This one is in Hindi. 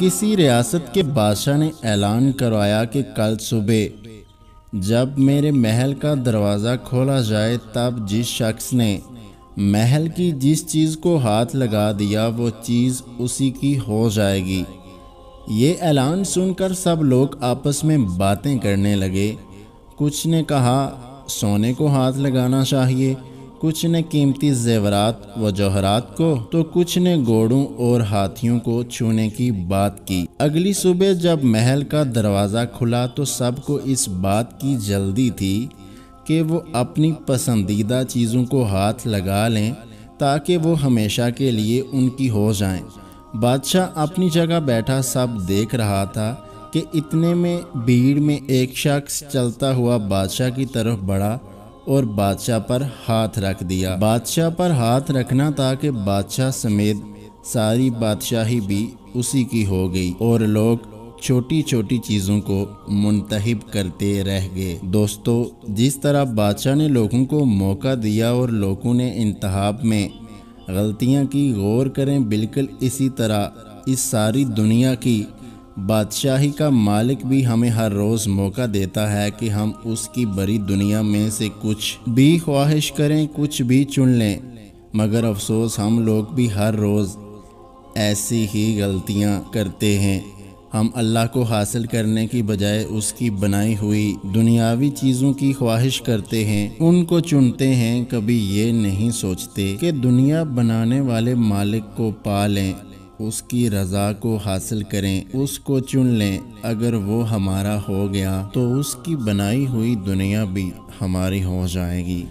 किसी रियासत के बादशाह ने ऐलान करवाया कि कल सुबह, जब मेरे महल का दरवाज़ा खोला जाए, तब जिस शख्स ने महल की जिस चीज़ को हाथ लगा दिया, वो चीज़ उसी की हो जाएगी। ये ऐलान सुनकर सब लोग आपस में बातें करने लगे। कुछ ने कहा, सोने को हाथ लगाना चाहिए। कुछ ने कीमती जेवरात व जौहरात को तो कुछ ने घोड़ों और हाथियों को छूने की बात की अगली सुबह जब महल का दरवाज़ा खुला तो सबको इस बात की जल्दी थी कि वो अपनी पसंदीदा चीज़ों को हाथ लगा लें, ताकि वो हमेशा के लिए उनकी हो जाएँ। बादशाह अपनी जगह बैठा सब देख रहा था कि इतने में भीड़ में एक शख्स चलता हुआ बादशाह की तरफ़ बढ़ा और बादशाह पर हाथ रख दिया। बादशाह पर हाथ रखना था कि बादशाह समेत सारी बादशाही भी उसी की हो गई और लोग छोटी छोटी चीज़ों को मुंतहिब करते रह गए। दोस्तों, जिस तरह बादशाह ने लोगों को मौका दिया और लोगों ने इंतहाब में गलतियाँ की, गौर करें, बिल्कुल इसी तरह इस सारी दुनिया की बादशाही का मालिक भी हमें हर रोज़ मौका देता है कि हम उसकी बड़ी दुनिया में से कुछ भी ख्वाहिश करें, कुछ भी चुन लें। मगर अफसोस, हम लोग भी हर रोज़ ऐसी ही गलतियाँ करते हैं। हम अल्लाह को हासिल करने की बजाय उसकी बनाई हुई दुनियावी चीज़ों की ख्वाहिश करते हैं। उनको चुनते हैं, कभी ये नहीं सोचते कि दुनिया बनाने वाले मालिक को पा लें उसकी रज़ा को हासिल करें, उसको चुन लें। अगर वो हमारा हो गया तो उसकी बनाई हुई दुनिया भी हमारी हो जाएगी।